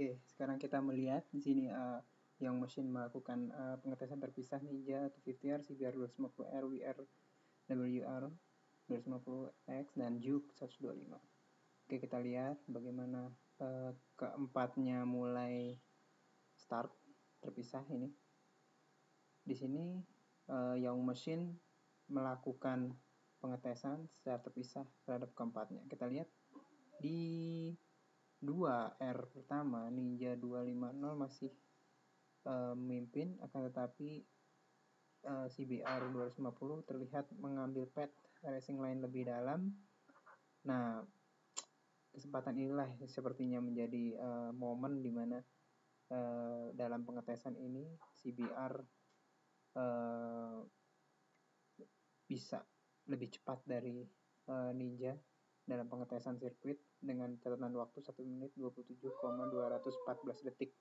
Oke, sekarang kita melihat di sini uh, yang mesin melakukan uh, pengetesan terpisah Ninja 250R, CBR 250R, WR, WR 250X, dan Juke 125. Oke, kita lihat bagaimana uh, keempatnya mulai start terpisah ini. Di sini uh, yang mesin melakukan pengetesan secara terpisah terhadap keempatnya. Kita lihat di 2R pertama 250 masih uh, memimpin akan tetapi uh, CBR 250 terlihat mengambil pad racing line lebih dalam. Nah, kesempatan inilah sepertinya menjadi uh, momen di mana uh, dalam pengetesan ini CBR uh, bisa lebih cepat dari uh, Ninja dalam pengetesan sirkuit dengan catatan waktu 1 menit 27,214 detik.